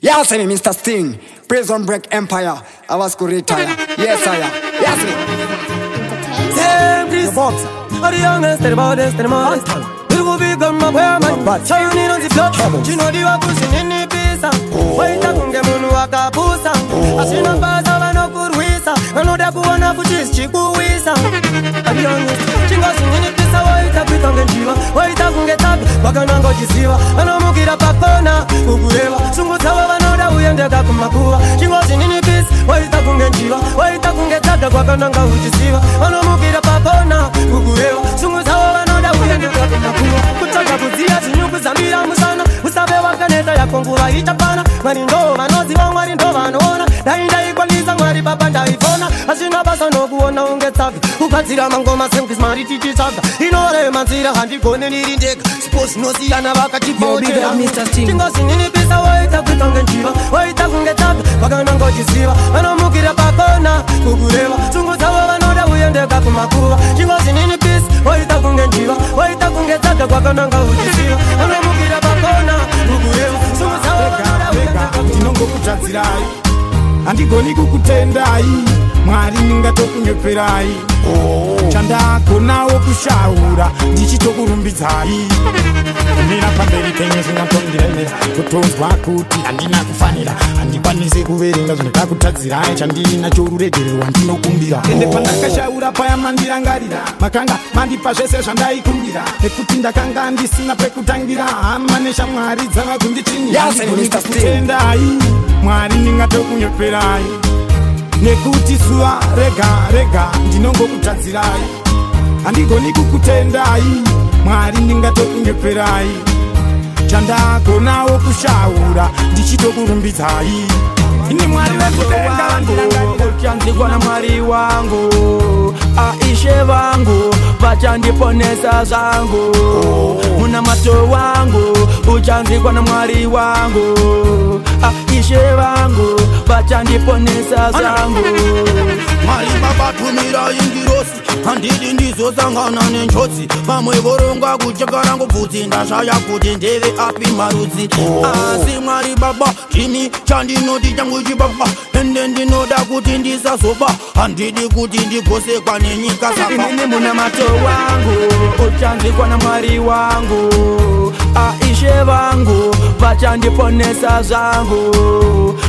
Yes, me, Mr. Sting. Prison Break Empire. I was going to retire. Yes, I am. Yes, me. Damn, Chris. The the youngest, the baddest, the most. You will be gone, my boy, my bad. Show you need on the floor. You know the way pushing in the pizza. Ah. Oh. Why you talking to me when you are a pussy? Oh. I see no pass, I have no good wisdom. I know that you want to put this chick who is a youngest. Chingo sing in the kabisa waitakwita ngenjiva waita kunge tapi wakanangojiziva anomukira papona kukureva sungutsawa vanoda uyendeka kumakuva chingozinini bisi waita kunge njiva waita kunge tada kwakananga uchiziva vanomukira papona kukureva sungutsawa vanoda uyendeka kumakuva kutsvaga kudziya zvinyukuzamira musana usave wakaneta yako nguva ichapana mwari ndo vanoziva mwari ndo vanoona dai baba ndaifona asina basa nokuona unge tsavi ugadzira mangoma sengismari tichitsvaga inorema nzira handigone niri ndega siposinosiyana vakatipotetingazininipisa waita kuita unge njiva waita kunge tsavi vakanangochiziva vanomukira pakona kukureva tsungu dzavo vanoda uyendeka kumakuva tingazininipisa waita kunge njiva waita kunge tsaga kwakananga uchiziva vanomukira pakona kukureva tsungu dzavo vanoda uyendeka kumakuva handigoni kukutendai mwari ndingatokunyeperai oh. chandagonawo kushaura ndichitokurumbidzai mira pamberi penyu zvinatondiremera totonzwa kuti handina kufanira handikwanisi kuverenga zvino takutadzirai chandinacho ruregero rwandinokumbira ende oh. pandakashaura paya mandirangarira makanga mandipa zvese zvandaikumbira nekuti ndakanga ndisina pekutangira hama neshamwari dzava kundichinyiaikutendai yes, mwari ndingatokunyeperai nekuti suwa rega rega ndinongokutadzirai handigoni kukutendai mwari ndingatokunyeperai chandagonawo kushaura ndichitokurumbidzai ini mwari vekudengangoochanzikwana mwari wangu aishe vangu vachandiponesa zvangu munamato wangu uchanzikwana mwari wangu Ah, ishe vangu vachandiponesa zvangu mai vabatumira ingirosi handidi ndizosangana nenjotsi vamwe voronga kuchekarangubvudzi ndashaya kuti ndeve api marudzi oh. asi mwari baba ndini chandinoti changu chibaba ende ndinoda kuti ndisazoba handidi kuti ndigosekwa nenyika sainini muna mato wangu uchanzikwa namwari wangu aishe vangu vachandiponesa zvangu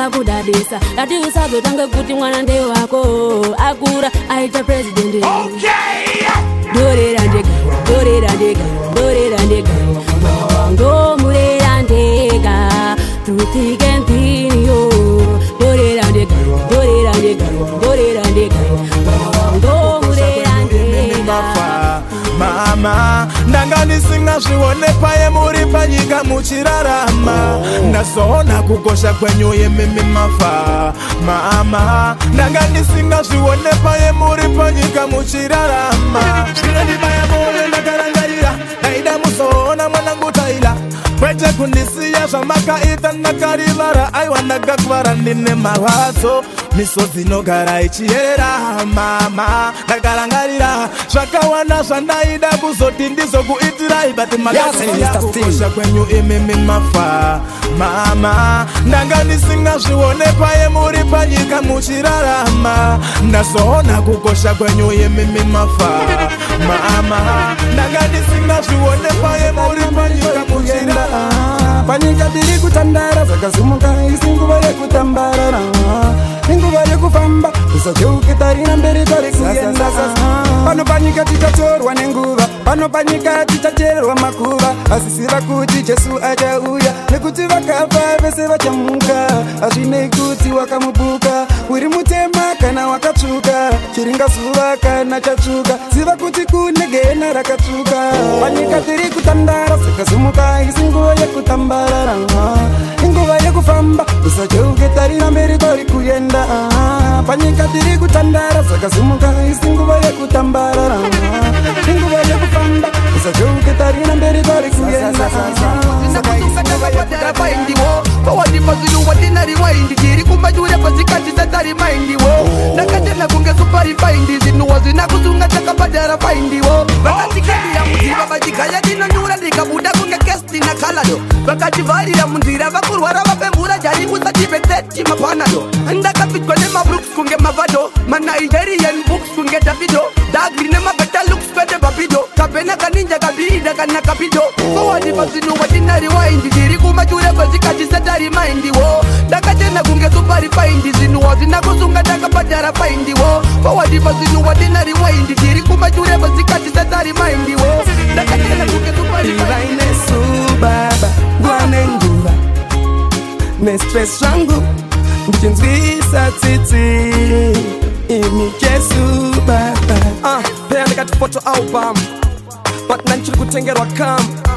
ala kudadisa dadisa zotange kuti mwana ndeye wako akura aita prezidendi Tutti che in pinio, dorera di garo, dorera di garo. kurarama ndanga ndisina zvione paye muri panyika muchirarama ndasoona kukosha kwenyu yememe mafa mama ndanga ndisina zvione paye muri panyika muchirarama kwete kundisiya zvamakaita ndakarivara aiwa ndakakuvara ndine marwadzo misodzi inogara ichiyerera mama ndakarangarira zvakawana zvandaida kuzoti ndizokuitirai but makaakukosha kwenyu imimi mafa mama ndanga ndisingazvione paye muri panyika muchirarama ndasoona kukosha kwenyu imimi mafa mama ndanga ndisingazvione paye muri panyika muchirara panyika diri kutandara zvakazumuka isi nguva yekutambarara inguva yekufamba usatheuke tarina mberi tari kuendaa pano panyika tichatorwa nenguva pano panyika tichateerwa makuva hazisiva kuti jesu achauya nekuti vakabva vese vachamuka hazvinei kuti wakamubuka uri mutema kana wakatsvuka chiringazuva kana chatsvuka ziva kuti kune gena rakatsvuka panyika tiri kutandara sakazumuka isi nguva yekutambararana inguva yekufamba usacheuke tarira mberi tori kuenda panyika tiri kutandara sakazumuka isi nguva yekutambararana inguva yeku kufamba uzageuke tarina mberi tari kuyendaaaaindiwo kowadimazuyuwatinariwaindi jirikumbajurekozikatiza tari maindiwo oh. nakatena kunge supari faindi zinuwazina kuzunga takabajara faindiwo vakatikaiya oh. muziva vajigaya dinonyura ndikabuda kunge kestina kalado vakativarira munzira vakurwara vapembura jarikusativeteti mapanado ndakapitwa nemabrooks kunge mavado manigerian books kunge davido dagri nemabati kapena kaninja kabida kana kapido kowadipa zinu wadinariwaindi ndiri kumachure kwezikatisatari maindiwo ndakatena kunge supari paindi zinu wazina kusunga ndakabadhara paindiwo kowadipa zinu wadinariwaindi ndiri kumachure kwezikatisatari maindiwo nestres zvangu ndichinzwisa tsitsi imi jesu baba uh, ah, peyandikati foto albamu but nanchil kutenge rakam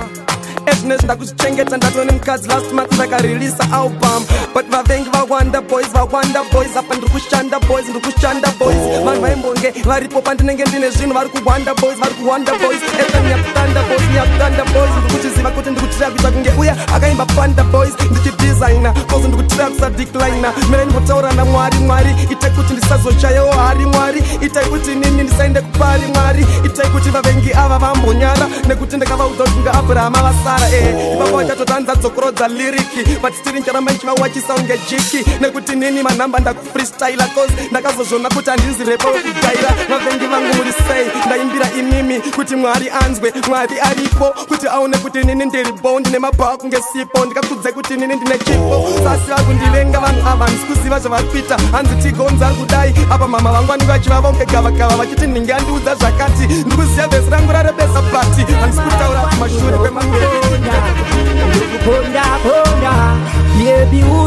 epne zvindakuzvichengeta ndatoa nemukadzi last month ndakarelisa album but vavengi vawanda boys vawanda boys apa ndiri kushanda boys ndiri kushanda boys vanhu vaimbonge varipo pandinenge ndine zvinhu vari kuwanda boys vari kuwanda boys ea nyakutanda boys nyakutanda boys ndiri kuchiziva kuti ndiri kutira kuita kunge uya akaimba panda boys ndichidesigna bcause ndiri kutira kusadiklina mira ndimbotaura namwari mwari itai kuti ndisazochayawo hari mwari itai kuti nini ndisaende kupari mwari itai kuti vavengi ava vambonyara nekuti ndakavaudza kuti kunge abrahama vasa mara e eh. ipapo vachatotanza tsokoro dzaliriki bati tiri ncharamba nchiva wachisaunge jiki nekuti nini manhamba ndakufreestyle cause ndakazozvona kuti handizi repa wekugaira vavengi vangu muri sei ndaimbira imimi kuti mwari anzwe mwari aripo kuti aone kuti nini ndiri bondi nemabhawa kunge sipo ndikakudze kuti nini ndine chipo sasi va kundivenga vanhu ava handisi kuziva zvavari kuita hanzi tigonzi ari kudai apa mama vangu vanenge vachivava kunge gavagava vachiti ndinge andiudza zvakati ndikuziva vhesi rangu rarebesa bati handisi kutaura kumashure kwemangere Ponda, ndugu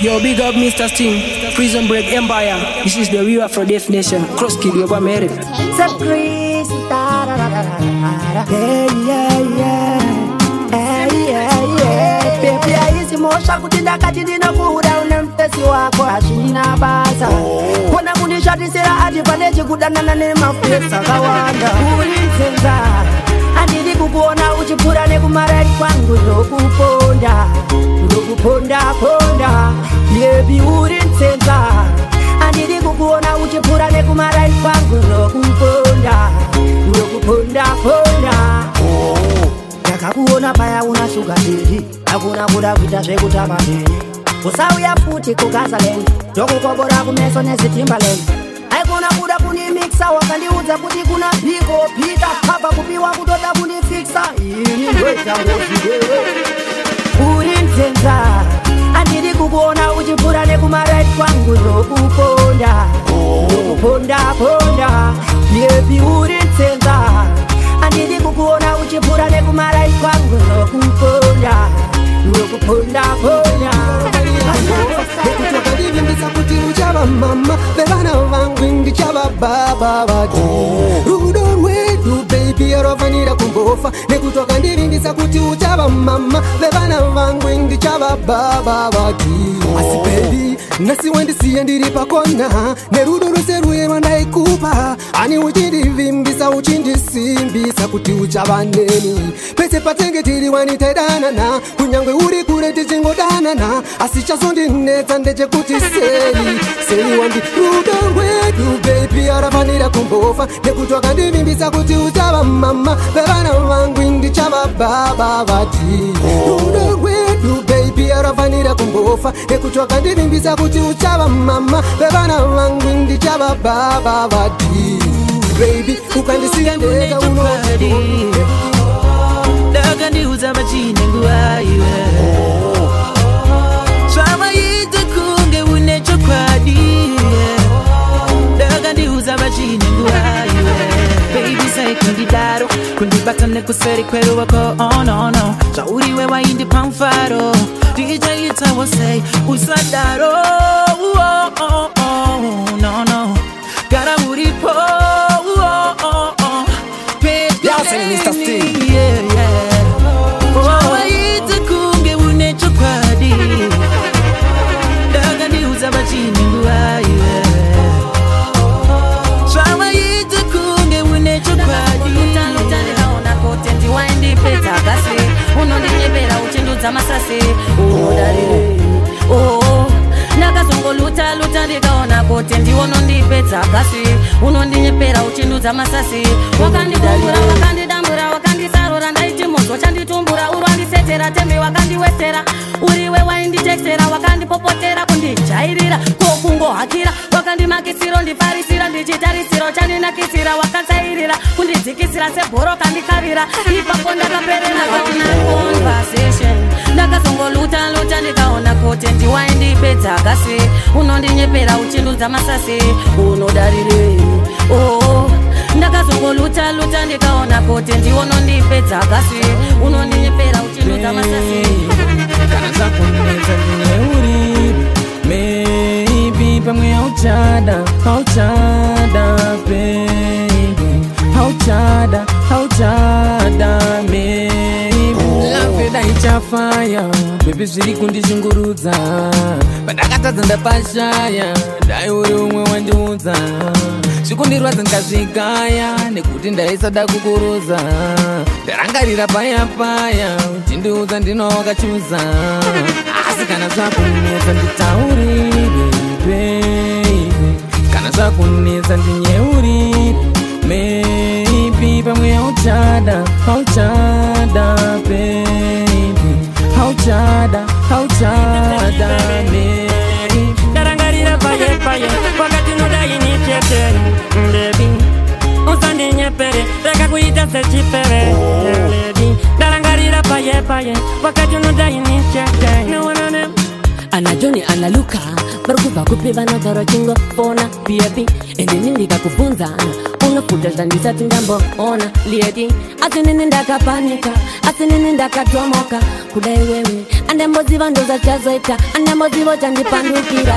Yo, big up Mr. Sting, Prison Break Empire. This is the real for Death Nation. Cross Kid, you're What's up, Chris? Da, yeah, yeah. chimosva kuti ndakati ndinokuda unemtesi wako hazvina basa oh. kona kundishatisira ati pane chikudanana nemafuesi akawanda uri nzenza handidi kukuona uchipfuura nekumarai kwangu ndokuponda ndokuponda ponda yebi uri nzenza handidi kukuona uchipfuura nekumarai kwangu ndokuponda ndokuponda ponda, ponda. Oh ndakakuona paya una shuga dili akuna kuda kuita zvekutama dini kusauya futi kukazaland ndokukobora kumeso nezitimbaland aikona kuda kunimisa wakandiudza kuti kuna biko pita abva kupiwa kutoda kunifisa uri nzenza andiri kukuona uchipfuura nekumarit kwangu nokuponda nokupondaponda yepi uri nzenza ndichipfuura nekumarai kwangu nokuponya nokuponyaponya kutakadivimbisa kuti uchava mama vevana vangu ndichava baba vako oh. rudo rwedu be pia rwafanira kumbofa nekuti wakandivimbisa kuti uchava mama vevana vangu ndichava baba vati oh. asibedi nasi wandisiye ndiri pakona nerudo ruse ruye rwandaikupa ani uchindivimbisa uchindisimbisa kuti uchava neni pese patenge tiri wanitaidanana kunyange uri kure tichingodanana asi chazondinetsa ndechekuti sei sei wandi rudo rwedu bepi arafanira kumbofa nekuti wakandivimbisa kuti uchava mama vevana vangu indichava baba vati rudo oh. rwedu bebi arafanira kumbofa nekutsvaka ndivimbisa kuti uchava mama vevana vangu indichava baba vati bebi ukandisiya ndeka unoaaka ndiuzava chine nguva iwe kundidaro kundibata nekuseri kweruoko onono oh, zvauriwe waindipamufaro ndichaita wosei usadaro uh. zamasasi udalile oh, oh, ndakazongoluta luta ndikaona kuti ndiwonondipedza kasi unondinyepera uchindudza masasi wakandigombura wakandidambura wakandisarora ndaiti muzo chanditumbura urwandisetera teme wakandiwesera uriwe wainditeksera wakandipopotera kundijairira kokungohakira wakandimakisiro ndifarisira ndichitarisiro chaninakisira wakasa ndakamirira kundidzikisira sebhoroka ndikavira ipapo ndakaperena kaona conversation ndakazongoluta luta ndikaona kuti ndiwai ndipedza kasi unondinyepera uchindudza masasi unodarirei oh, oh ndakazongoluta luta ndikaona kuti ndiwonondipedza kasi unondinyepera uchindudza masasi maybe pamwe auchada auchada pe uchada auchada afaya bebe zviri kundishungurudza pandakatadza ndapashaya dai uri umwe wandiudza zvikundirwadza ndikasvikaya nekuti ndaisada kukuruza ndarangarira paya paya uchindiudza ndinawakachuza asi kana zvakunetsa nditaurire ipeie kana zvakunetsa ndinyeurire pamwe hauchada hauchada bebi hauchada hauchada mei tarangarira paye paye kwakatinodai nichetere bebi usandinyepere rakakuita sechipere bebi tarangarira paye paye kwakatinodai nichetere anajoni analuka vari kubva kupi vanavaro chingofona pfp ende nindikakubvunzana unokuta zvandisati ndamboona liedi asinini ndakapanika asinini ndakatomoka kudai wewe andamboziva ndozvachazoita andamboziva chandipandukira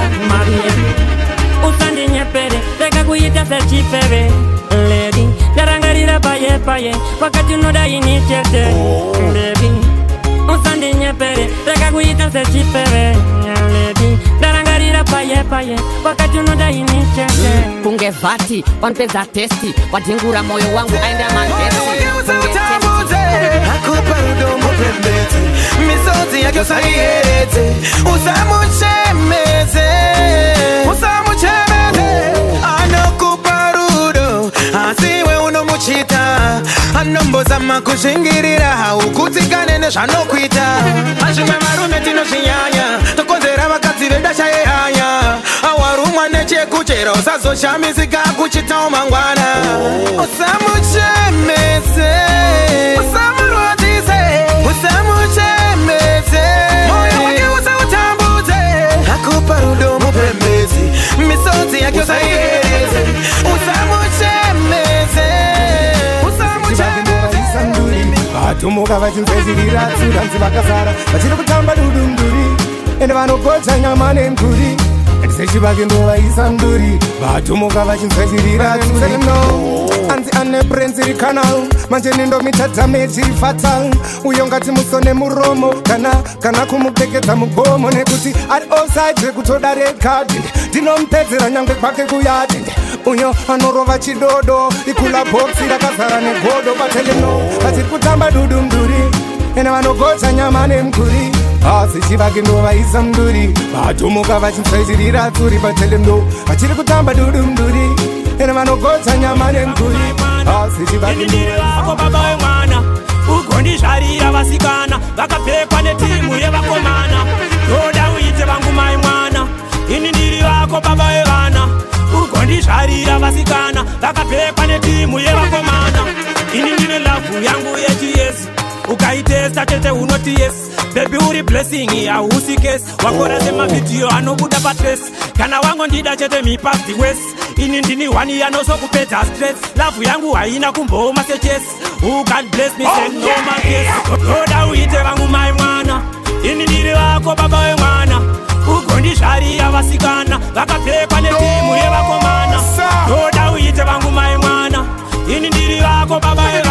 usandinyepere reka kuita sechifeve ledi ndarangarira paye paye wakati unodaini chete bebi usandinyepere reka kuita sechifeve oh kungevati kwanipeza testi kwadingura moyo wangu aende amaeiusamuhemeze chita anombozama kuzvingirira haukutikane nezvanokuita azvimwe varume tinozvinyanya vedashaye hanya awarumwa nechekuchera usazoshamisika kuchitawo mangwana vatomoka vachinzezirira tsuranzi vakazara vachiri kutamba dudunduri ende vanogodza nyama nemuturi sechivake ndovaisa mduri vatomuka vachizvachirira tino anzi ane brenzili canal manjenindomitadhamechirifata uyo ngati musone muromo kana kana kumupfekedza mugomo nekuti ari osaidi rekutoda rekadi ndinomupedzera nyange kwake kuyadi unyo anorova chidodo ikula bhosi rakazara negodo batelino vachiri kutamba dudu mduri ene vanogodza nyama nemuturi asi chivake ndovaisa mudhuri vatomuka vachisaitirira turi patelendo vachiri kutamba dudu mudhuri ene vanogotsa nyama nemudhuri asiivako baba wemwana ugondizvarira vasikana vakapfekwa netimu yevakomana toda uite vangumai mwana ini ndiri vako baba wevana ugondizvarira vasikana vakapfekwa netimu yev chacha chete unoti yes bebi uri blessing hausi kesi wakora semavidhiyo anobuda patres kana wangondida chete mipasti wes ini ndini hwani anozokupedza stress lavhu yangu haina kumbooma sechesi ugod bless me senomakesi oda uite vangu mai mwana ini ndiri vako baba vemwana ugondi zvariya vasikana vakapfekwa netimu yevakomana oda uite vangu mai mwana ini ndiri vako baba vemwana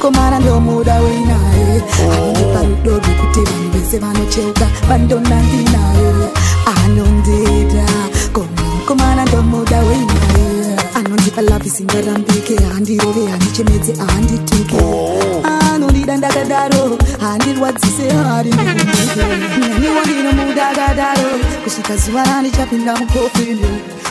komana ndomuda wenaye aoneparudo rwekuti vanhu vese vanocheka vandonandinaye anondeda komana ndomuda wenaye anondipa lavi zingarambike handirove handichemedze handitike anondida ndakadaro handirwadzise hari nyaniwandinomuda akadaro kusvika zuva randichapinda mukofini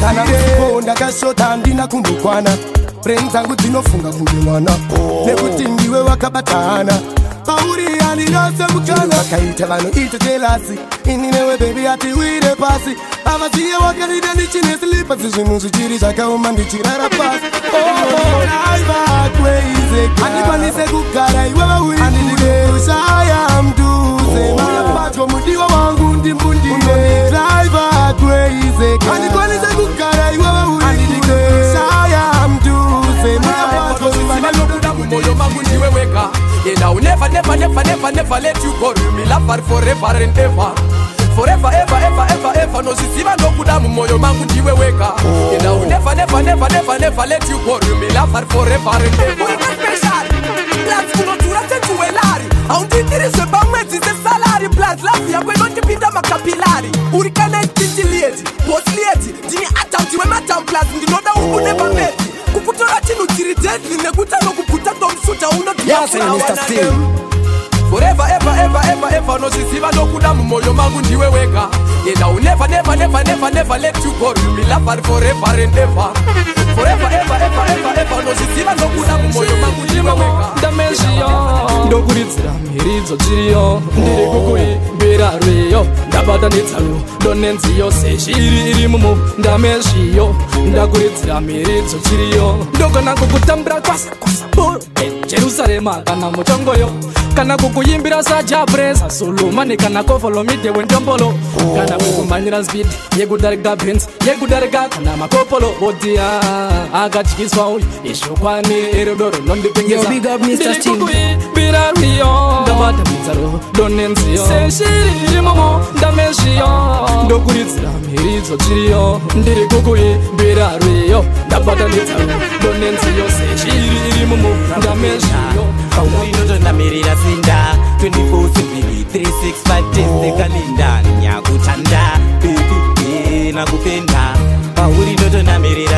kana mupo ndakasota handina kumbokwana bureni dzangu dzinofunga mumwe mwana oh. nekuti ndiwe wakabata hana pauri ani rose mukanavakaita vanhu ite jerasi ini newe bebi atiwire pasi avaziye wakadida ndichine silipa dzezvinhu zvichiri zvakaoma ndichirara pasi handikwanise oh, kugara iwewa uriusaya mduzemapatwa oh. mudiwa wangu ndimbundiedriva nosiziva nokuda mumoyo mangu ndiwe weka aundidiri zvepamwedzi karlavu yakwe inondipinda makapilari uri kana titiliyeti bosiliyeti ndini adhauti wemadhamplas ndinoda ubude pamedi kukutora chinhu chiri dedli nekuita nokubvuta tomusuta unodiaforeva eva eva eva eva nozviziva nokuda mumwoyo mangu ndiwe wega enda uneva neva neva neva neva let you go rumilavari forevar and ever ndokuridzira mhiridzo dziriyo ndiri kukuibira rweyo ndabata netsano ndonenziyo sezhiri iri mumunda mezviyo ndakuridzira mhiridzo dziriyo ndogona kukutambira kwasa kusaburu eh, jerusarema kana muchongoyo kana kukuimbira sajapresa solomani kana kofolomide wendombolo kana kukumhanyira spidi yekudarika bens yekudarika kana makopolo odiaa akatyiswa uyu ishokwani erodo rononiiaiaiyoaaizarodonenziyoseshirimumo ndamezviyo ndokuridzira mhiridzo dziriyo ndiri kukuibira rwiyo ndabata nditaro donenziyo seshiririmumo ndamezviyo aunoinotondamirira sinda 24365kalinda nyakutanda bebi nakupenda pauri inotonamirira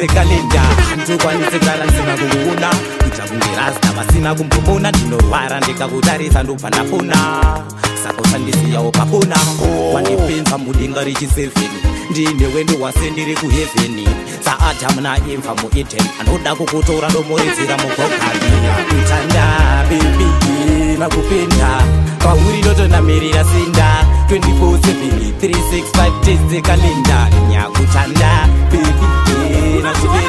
ekalenda ndikwani sedala ndisina kuona kuita kungerazina vasina kumbomona ndinorwara ndikakutarisa ndobva ndapona saka usandisiyawo pakona oh. wandipenza mudenga rechi 7 ndinewendo wase ndiri kuhevheni saadhamu naemva mueden anoda kukutora domoredzera mugogani itanda bebi makupenda pauri notonamirira senda 247365 tezekalenda nyakutanda bebi nazvipea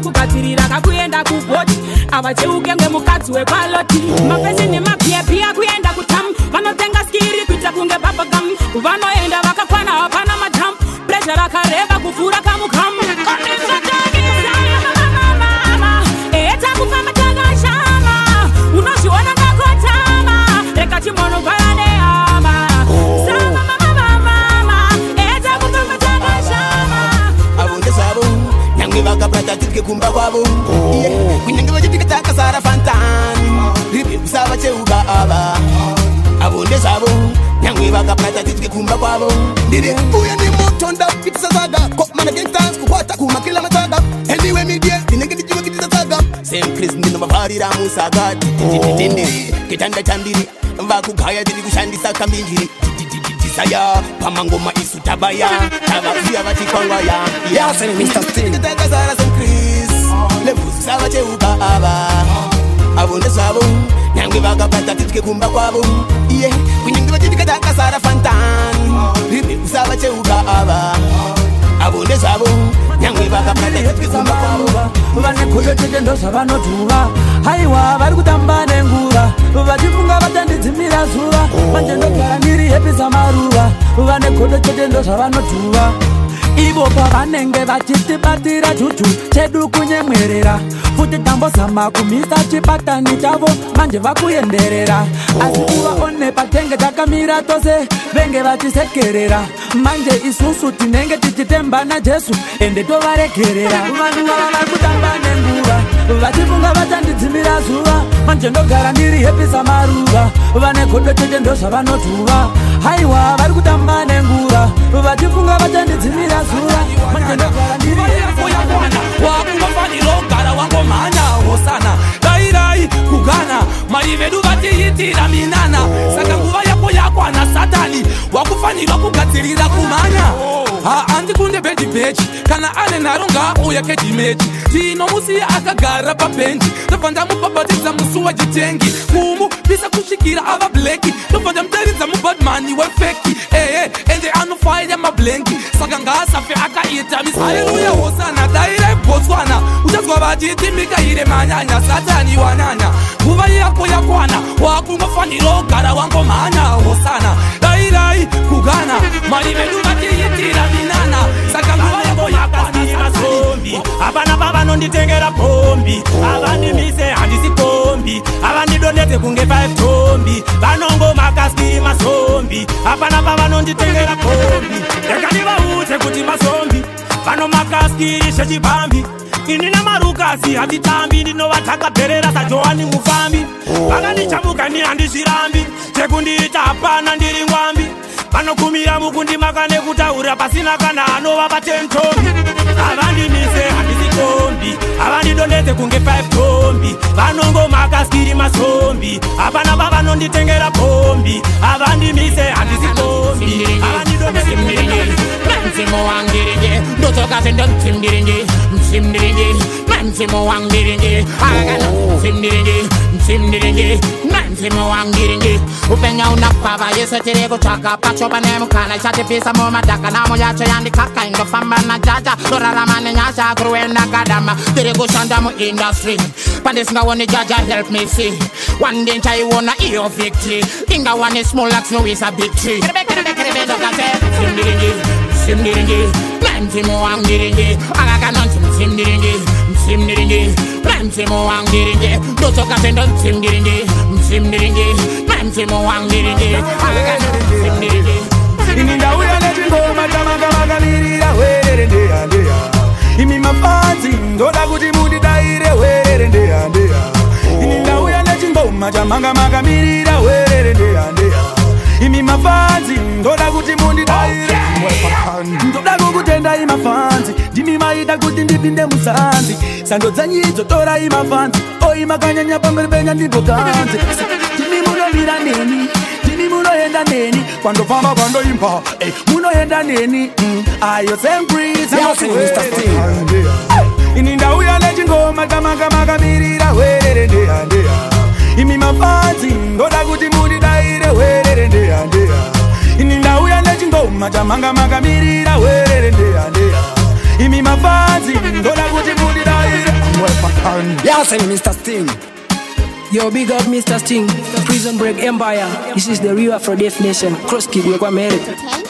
kugadzirira kakuenda kuboti avacheuke ngemukadzi wepaloti mapesi nemapiyapiya kuenda kutam vanotenga skiri kuita kunge babagam vanoenda vakakwana hapana madhamu presha rakareva kupfuura kamukamu ngatitike kumba kwavo kunyange vachipika takasara fantani ripekusava cheuba ava avonde zvavo nyange vakapa tatitike kumba kwavo ndiri uya nemutonda kitisatsaga komana gengtas kukwata kumakirila matsaga endiwe midie ndinenge ndichive kitisatsaga semkrist ndinomavarira musaka oh. titititindiri ketanda chambiri vakugaya tiri kushandisa kambinjiri isaya pamangoma isu tabaya tavafia vachikwangwaya yasaaasomcris levuzisavacheuka ava avone zvavo nyange vakabata titike kumba kwavo iye kunyange vachitikatakasara fantan rive usavacheuka ava abunde zavo nyange vakapaneetkisamakamuva vanekuyotitendo zvavanodzuva haiwa vari kutamba nenguva vachifunga vatandidzimira zuva vatendogara oh. miri yepisa maruva vanekoto chetendo zvavanodzuva ivo pavanenge vachitibatira chuchu cheduku nyemwerera futi tambozama kumisa chipatani chavo manje vakuenderera asi kuva one patenge takamira tose venge vachisekerera manje isusu tinenge tichitemba najesu ende tovaregerera kuvanhu vava vari kutamba nenguva vachifunga vachandidzimira zuva manjendogara ndiri hepisa maruva vane godo chete ndozvavanotuva haiwa vari kutamba nengura vachifunga vachandidzimira zuva wakungofanira kugara wangomhanya hosana dairai kugana mai vedu vatiitira minana saka nguva yako yakwana satani wakufanirwa kugadzirira kumhanya oh haandikunde bheji bheji kana ane nharo ngaauya kejimeji tino musiya akagara pabhenji tobva ndamubhabhatidza musi wajitengi kumu bisa kusvikira ava bleki tobva ndamutaridza mubadmani wefeki ehe ende eh, anofaira mablengi saka ngaasafe akaita mis haleluya hosana dairai botswana uchazwa vachitimika ire manyanya satani wanyanya nguva yako yakwana wakungofanira kugara wangomhanya hosana da mirai kugana marivedumatiyitira minana saka nguvayavoyakaiasombi havana vavanonditengera pombi havandimise handisi pombi havandidonete kunge 5 tombi vanongomakaski masombi havana vavanonditengera pombi ekanivaudze kuti masombi vanomakaskirishechipambi ini namarukasi hatitambi ndinova takaperera sajohani mufambi vakandichamukani handizvirambi chekundiita hapana ndiri ngwambi vanokumira mukundimaka nekutaura pasina kana anova patentoni havandimise handii masombi havanidondedze kunge 5 kombi vanongomakaskiri masombi hapana vavanonditengera kombi havandimise handisi upenya unakwava yese tirikutsvaka pacho pane mukana ichatipisa mumadhaka namo yacho yandikaka indofamba najaja toraramane nyasha kuruwena Zagadam, delegation dam industry. But this guy only to judge help me see. One day I wanna hear victory. Think I want a small axe, no, it's a big tree. Simdiringi, Nancy Moang Diringi, Alaga Nancy Simdiringi, Simdiringi, Nancy Moang Diringi, Doto Casendon Simdiringi, Simdiringi, Nancy Moang Diringi, Alaga Simdiringi. Ini dah udah let me go, macam macam macam ini dah weh, dia dia. imi mafanzi ndoda kuti mutidaire werere ndeya ndeya ini ndauya nechingoma chamanga makamirira werere ndeya ndeya imi mafanzi ndoda kuti mundidaire ndoda kukutendai mafanzi ndimi maida kuti ndipinde muzanzi sando dzanyidzo torai mafanzi oi makanyanya pamberi penyandibokanzi ndimi munomira neni nini munoenda neni kwandofamba kwandoimba munoenda neni ini ndauya nechingoma kamakamakamirira wererendeyandeya imi mafanzi ndoda kuti mundidaire wererendeyandeya ini ndauya nechingoma chamangamakamirira wererendeyandeya imi mafanzi ndoda kuti mundidaire yase mr sting Yo, big up Mr. Sting, Prison Break Empire. This is the real Afro Death Nation. Cross kick, we go merit. Okay.